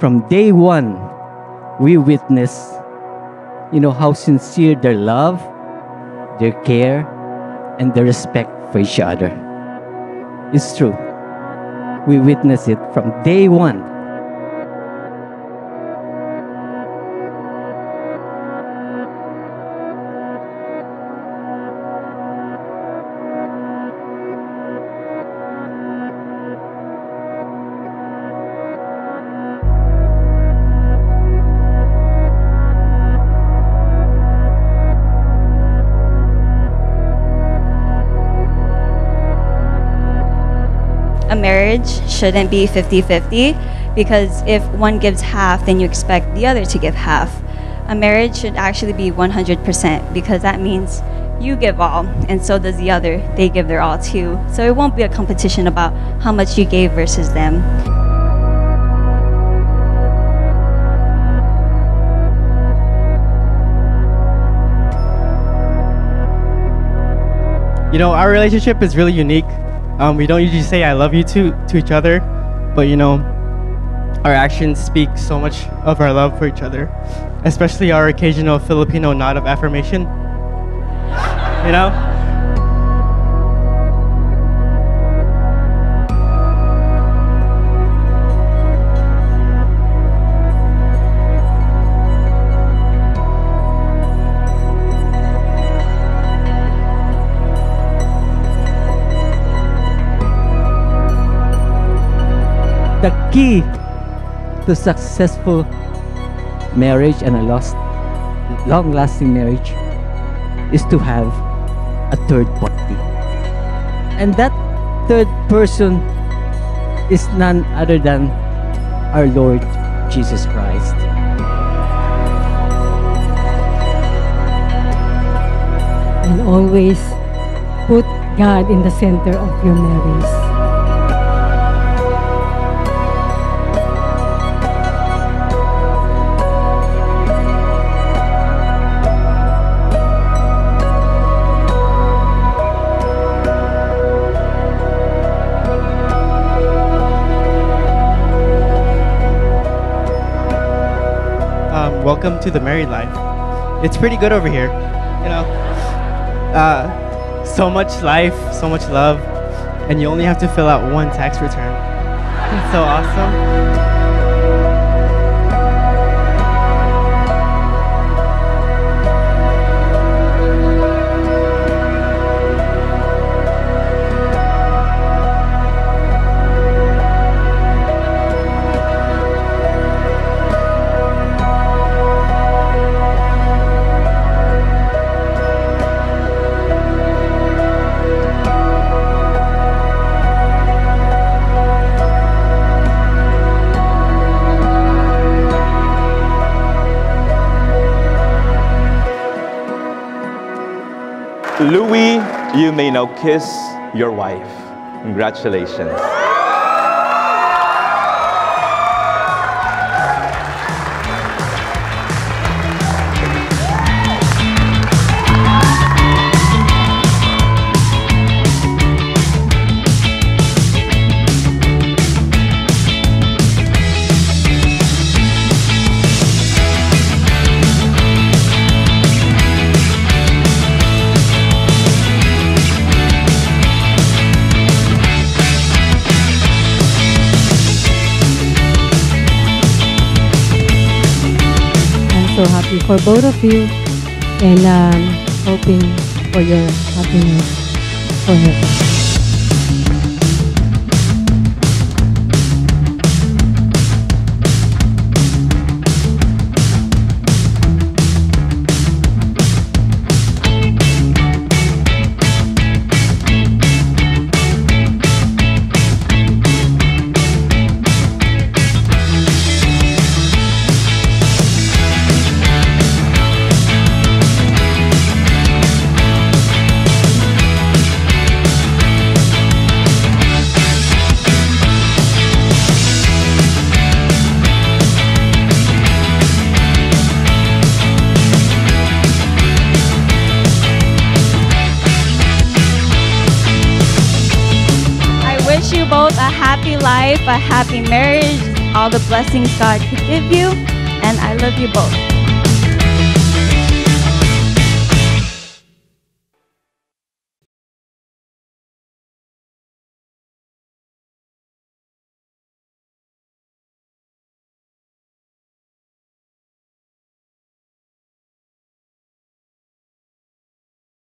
from day one, we witness, you know, how sincere their love, their care, and their respect for each other. It's true. We witness it from day one. Marriage shouldn't be 50 50 because if one gives half, then you expect the other to give half. A marriage should actually be 100% because that means you give all, and so does the other. They give their all too. So it won't be a competition about how much you gave versus them. You know, our relationship is really unique. Um, we don't usually say "I love you" to to each other, but you know, our actions speak so much of our love for each other, especially our occasional Filipino nod of affirmation. You know. Key to successful marriage and a lost, long-lasting marriage is to have a third party. And that third person is none other than our Lord Jesus Christ. and always put God in the center of your marriage. Welcome to the married life. It's pretty good over here, you know. Uh, so much life, so much love, and you only have to fill out one tax return. It's so awesome. Louis, you may now kiss your wife. Congratulations. So happy for both of you and um, hoping for your happiness forever. Both a happy life, a happy marriage, all the blessings God could give you, and I love you both.